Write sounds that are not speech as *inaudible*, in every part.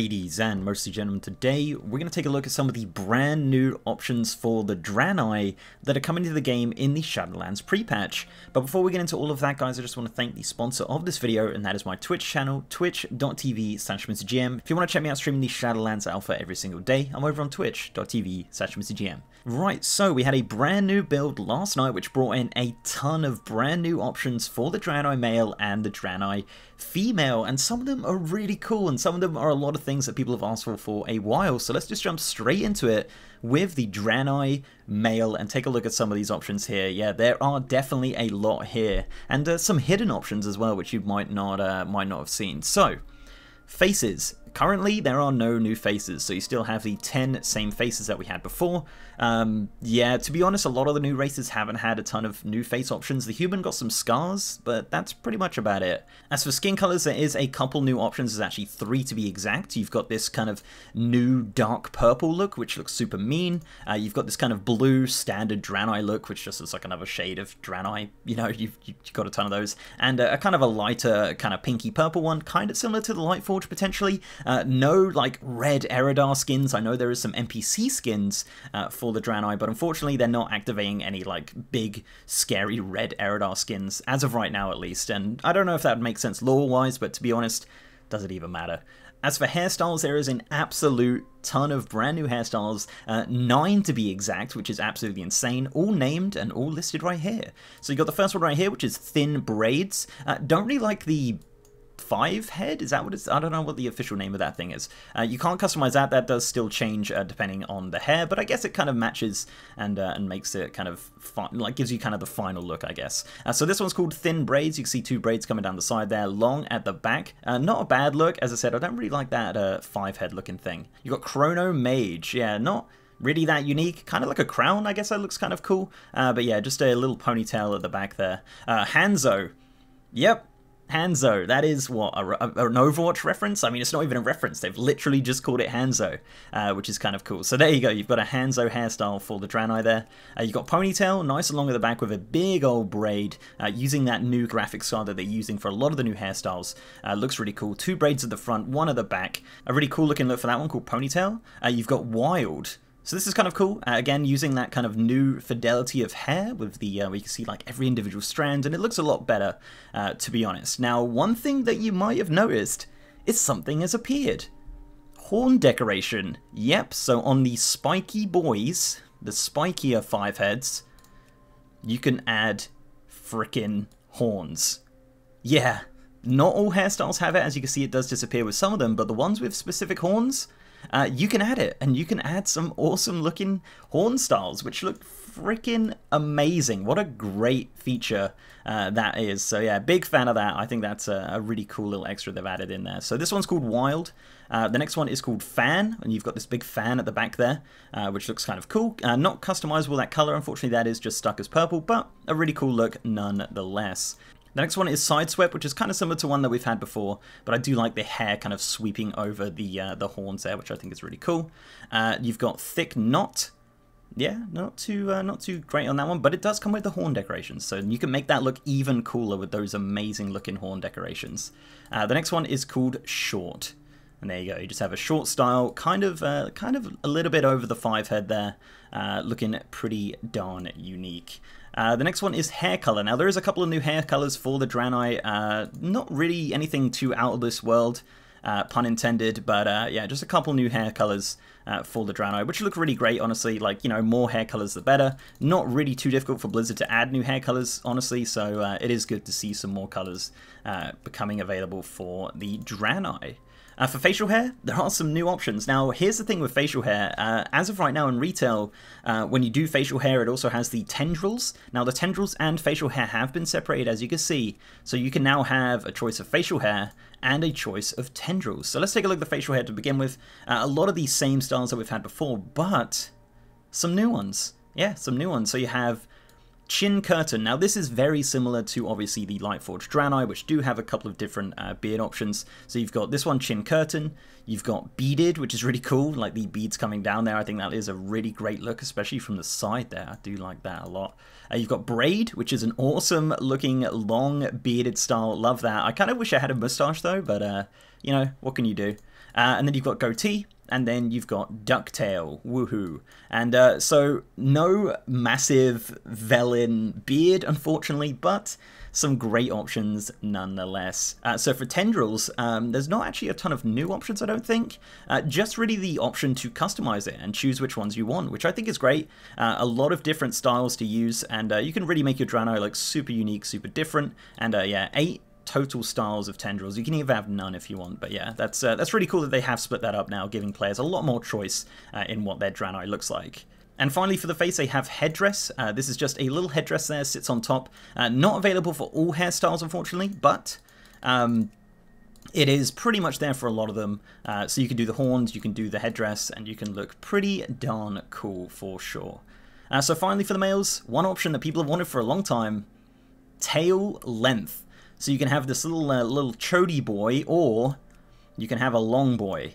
ladies and mostly gentlemen, today we're going to take a look at some of the brand new options for the Draenei that are coming to the game in the Shadowlands pre-patch. But before we get into all of that guys, I just want to thank the sponsor of this video and that is my Twitch channel, twitch.tv slash. If you want to check me out streaming the Shadowlands Alpha every single day, I'm over on twitch.tv slash. Right, so we had a brand new build last night which brought in a ton of brand new options for the Draenei male and the Draenei female, and some of them are really cool, and some of them are a lot of things that people have asked for for a while, so let's just jump straight into it with the Draenei male and take a look at some of these options here. Yeah, there are definitely a lot here, and uh, some hidden options as well, which you might not, uh, might not have seen. So, faces. Currently, there are no new faces, so you still have the 10 same faces that we had before. Um, yeah, to be honest, a lot of the new races haven't had a ton of new face options. The human got some scars, but that's pretty much about it. As for skin colors, there is a couple new options. There's actually three to be exact. You've got this kind of new dark purple look, which looks super mean. Uh, you've got this kind of blue standard Draenei look, which just looks like another shade of Draenei. You know, *laughs* you've, you've got a ton of those. And uh, a kind of a lighter, kind of pinky purple one, kind of similar to the Lightforge potentially. Uh, no like red Eredar skins. I know there is some NPC skins uh, for the Draenei, but unfortunately they're not activating any like big scary red Eredar skins as of right now at least. And I don't know if that would make sense lore-wise, but to be honest, does it even matter? As for hairstyles, there is an absolute ton of brand new hairstyles, uh, nine to be exact, which is absolutely insane, all named and all listed right here. So you got the first one right here, which is thin braids. Uh, don't really like the five head? Is that what it's i don't know what the official name of that thing is. Uh, you can't customize that. That does still change uh, depending on the hair but i guess it kind of matches and uh, and makes it kind of fun, like gives you kind of the final look i guess. Uh, so this one's called thin braids. You can see two braids coming down the side there long at the back. Uh, not a bad look. As i said i don't really like that uh, five head looking thing. You got chrono mage. Yeah not really that unique. Kind of like a crown, I guess that looks kind of cool. Uh, but yeah, just a little ponytail at the back there. Uh, Hanzo. Yep, Hanzo. That is what a, a, an Overwatch reference. I mean, it's not even a reference. They've literally just called it Hanzo, uh, which is kind of cool. So there you go. You've got a Hanzo hairstyle for the Draenei there. Uh, you've got ponytail, nice and long at the back with a big old braid, uh, using that new graphic style that they're using for a lot of the new hairstyles. Uh, looks really cool. Two braids at the front, one at the back. A really cool looking look for that one called ponytail. Uh, you've got wild. So this is kind of cool. Uh, again, using that kind of new fidelity of hair with the, uh, we can see like every individual strand, and it looks a lot better, uh, to be honest. Now, one thing that you might have noticed is something has appeared. Horn decoration. Yep, so on the spiky boys, the spikier five heads, you can add frickin' horns. Yeah, not all hairstyles have it, as you can see it does disappear with some of them, but the ones with specific horns, uh, you can add it, and you can add some awesome looking horn styles, which look freaking amazing. What a great feature uh, that is. So yeah, big fan of that. I think that's a, a, really cool little extra they've added in there. So this one's called Wild. Uh, the next one is called Fan, and you've got this big fan at the back there, uh, which looks kind of cool. Uh, not customizable that color, unfortunately that is just stuck as purple, but a really cool look nonetheless. The next one is Sideswept, which is kind of similar to one that we've had before, but I do like the hair kind of sweeping over the uh, the horns there, which I think is really cool. Uh, you've got Thick Knot. Yeah, not too uh, not too great on that one, but it does come with the horn decorations, so you can make that look even cooler with those amazing looking horn decorations. Uh, the next one is called Short. And there you go, you just have a short style, kind of uh, kind of a little bit over the five head there, uh, looking pretty darn unique. Uh, the next one is hair color. Now, there is a couple of new hair colors for the Draenei. Uh, not really anything too out of this world, uh, pun intended, but uh, yeah, just a couple new hair colors uh, for the Draenei, which look really great, honestly. Like, you know, more hair colors the better. Not really too difficult for Blizzard to add new hair colors, honestly, so uh, it is good to see some more colors becoming available for the Draenei. Uh, for facial hair, there are some new options. Now, here's the thing with facial hair. Uh, as of right now in retail, uh, when you do facial hair, it also has the tendrils. Now, the tendrils and facial hair have been separated, as you can see. So you can now have a choice of facial hair and a choice of tendrils. So let's take a look at the facial hair to begin with. Uh, a lot of these same styles that we've had before, but some new ones. Yeah, some new ones. So you have Chin Curtain. Now this is very similar to obviously the Lightforged Draenei, which do have a couple of different uh, beard options. So you've got this one, Chin Curtain. You've got Beaded, which is really cool, like the beads coming down there. I think that is a really great look, especially from the side there. I do like that a lot. Uh, you've got Braid, which is an awesome looking long bearded style. Love that. I kind of wish I had a mustache though, but uh, you know, what can you do? Uh, and then you've got goatee, and then you've got ducktail, woohoo. And uh, so no massive Velen beard, unfortunately, but some great options nonetheless. Uh, so for tendrils, um, there's not actually a ton of new options, I don't think. Uh, just really the option to customize it and choose which ones you want, which I think is great. Uh, a lot of different styles to use, and uh, you can really make your Draenei look super unique, super different. And uh, yeah, eight total styles of tendrils. You can even have none if you want, but yeah, that's uh, that's really cool that they have split that up now, giving players a lot more choice uh, in what their Draenei looks like. And finally for the face they have headdress. Uh, this is just a little headdress there, sits on top. Uh, not available for all hairstyles unfortunately, but um, it is pretty much there for a lot of them. Uh, so you can do the horns, you can do the headdress, and you can look pretty darn cool for sure. Uh, so finally for the males, one option that people have wanted for a long time, tail length. So you can have this little uh, little chody boy, or you can have a long boy.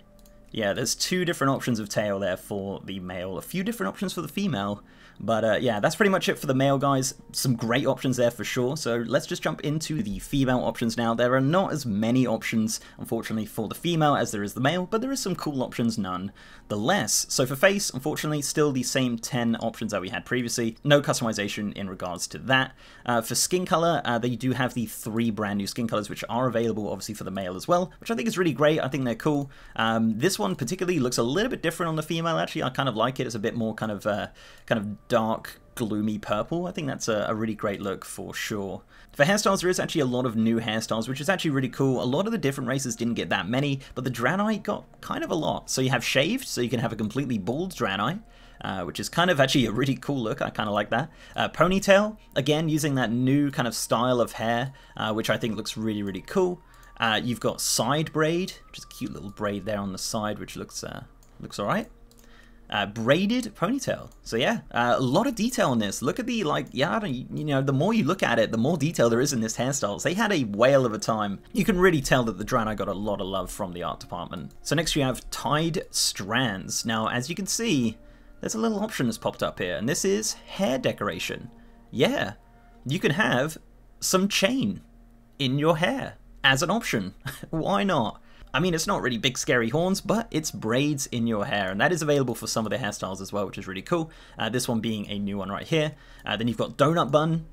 Yeah, there's two different options of tail there for the male, a few different options for the female, but uh, yeah, that's pretty much it for the male guys. Some great options there for sure. So let's just jump into the female options now. There are not as many options, unfortunately, for the female as there is the male, but there is some cool options none the less. So for face, unfortunately, still the same 10 options that we had previously. No customization in regards to that. Uh, for skin color, uh, they do have the three brand new skin colors, which are available obviously for the male as well, which I think is really great. I think they're cool. Um, this one particularly looks a little bit different on the female, actually. I kind of like it. It's a bit more kind of, uh, kind of dark, gloomy purple. I think that's a, a, really great look for sure. For hairstyles, there is actually a lot of new hairstyles, which is actually really cool. A lot of the different races didn't get that many, but the Draenei got kind of a lot. So you have shaved, so you can have a completely bald Draenei. Uh, which is kind of actually a really cool look. I kind of like that. Uh, ponytail, again, using that new kind of style of hair, uh, which I think looks really, really cool. Uh, you've got side braid, which is a cute little braid there on the side, which looks uh, looks all right uh, braided ponytail. So yeah, uh, a lot of detail in this. Look at the, like, yeah, you know, the more you look at it, the more detail there is in this hairstyles. They had a whale of a time. You can really tell that the Draenei got a lot of love from the art department. So next you have tied strands. Now, as you can see, there's a little option that's popped up here, and this is hair decoration. Yeah, you can have some chain in your hair as an option. *laughs* Why not? I mean, it's not really big scary horns, but it's braids in your hair, and that is available for some of the hairstyles as well, which is really cool. Uh, this one being a new one right here. Uh, then you've got donut bun.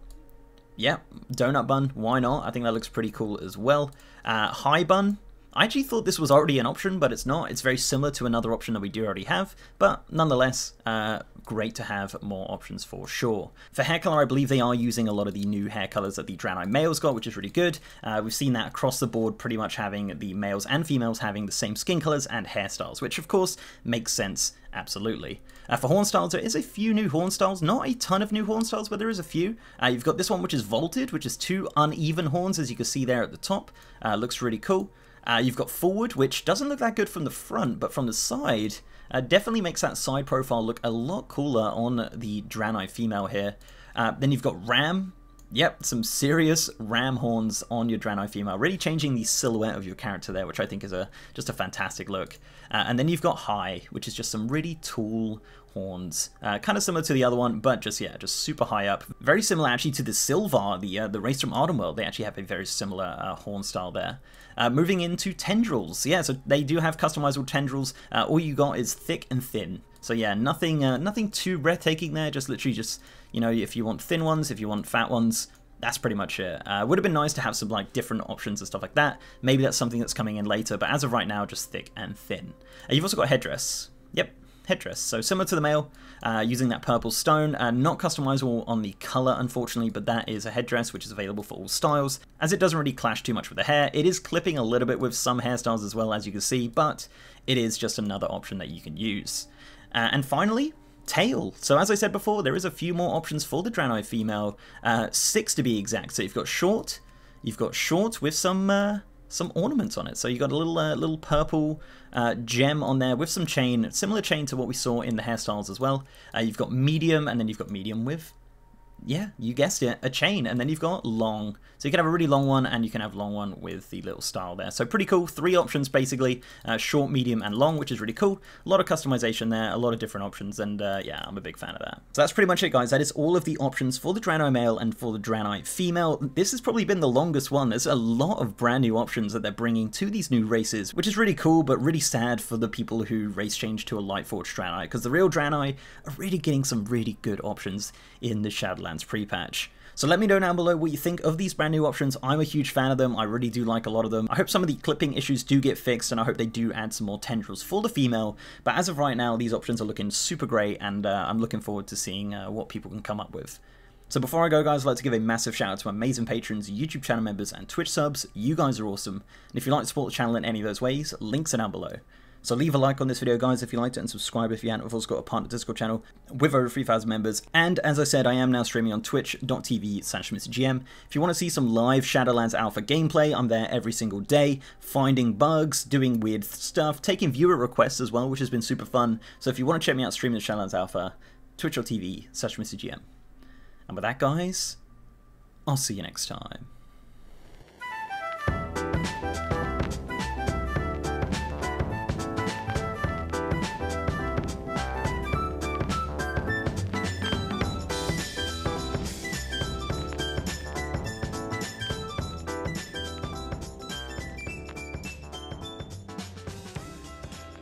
Yeah, donut bun, why not? I think that looks pretty cool as well. Uh, high bun, I actually thought this was already an option, but it's not. It's very similar to another option that we do already have, but nonetheless, uh, great to have more options for sure. For hair color, I believe they are using a lot of the new hair colors that the Draenei males got, which is really good. Uh, we've seen that across the board, pretty much having the males and females having the same skin colors and hairstyles, which of course makes sense absolutely. Uh, for horn styles, there is a few new horn styles, not a ton of new horn styles, but there is a few. Uh, you've got this one which is vaulted, which is two uneven horns, as you can see there at the top. Uh, looks really cool. Uh, you've got forward, which doesn't look that good from the front, but from the side, uh, definitely makes that side profile look a lot cooler on the Draenei female here. Uh, then you've got ram. Yep, some serious ram horns on your Draenei female, really changing the silhouette of your character there, which I think is a just a fantastic look. Uh, and then you've got high, which is just some really tall horns. Uh, kind of similar to the other one, but just, yeah, just super high up. Very similar actually to the Sylvar, the, uh, the race from Ardenweald. They actually have a very similar horn style there. Uh, moving into tendrils. Yeah, so they do have customizable tendrils. Uh, all you got is thick and thin. So yeah, nothing uh, nothing too breathtaking there. Just literally just, you know, if you want thin ones, if you want fat ones, that's pretty much it. Uh, would have been nice to have some like different options and stuff like that. Maybe that's something that's coming in later, but as of right now, just thick and thin. Uh, you've also got headdress. Yep, headdress. So similar to the male, uh, using that purple stone. Uh, not customizable on the color, unfortunately, but that is a headdress which is available for all styles, as it doesn't really clash too much with the hair. It is clipping a little bit with some hairstyles as well, as you can see, but it is just another option that you can use. Uh, and finally, tail. So as I said before, there is a few more options for the Draenei female, uh, six to be exact. So you've got short, you've got short with some uh, some ornaments on it. So you got a little uh, little purple uh, gem on there with some chain, similar chain to what we saw in the hairstyles as well. Uh, you've got medium, and then you've got medium with yeah, you guessed it, a chain, and then you've got long. So you can have a really long one, and you can have long one with the little style there. So pretty cool, three options basically, uh, short, medium, and long, which is really cool. A lot of customization there, a lot of different options, and uh, yeah, I'm a big fan of that. So that's pretty much it, guys. That is all of the options for the Draenei male and for the Draenei female. This has probably been the longest one. There's a lot of brand new options that they're bringing to these new races, which is really cool, but really sad for the people who race change to a Lightforged Draenei, because the real Draenei are really getting some really good options in the Shadowlands pre-patch. So let me know down below what you think of these brand new options. I'm a huge fan of them. I really do like a lot of them. I hope some of the clipping issues do get fixed and I hope they do add some more tendrils for the female. But as of right now, these options are looking super great and uh, I'm looking forward to seeing uh, what people can come up with. So before I go guys, I'd like to give a massive shout out to my amazing patrons, YouTube channel members and Twitch subs. You guys are awesome. And if you'd like to support the channel in any of those ways, links are down below. So leave a like on this video, guys, if you liked it, and subscribe if you haven't. We've also got a partner Discord channel with over 3,000 members. And as I said, I am now streaming on twitch.tv slash. If you want to see some live Shadowlands Alpha gameplay, I'm there every single day, finding bugs, doing weird stuff, taking viewer requests as well, which has been super fun. So if you want to check me out streaming Shadowlands Alpha, twitch.tv slash MrGM. And with that, guys, I'll see you next time.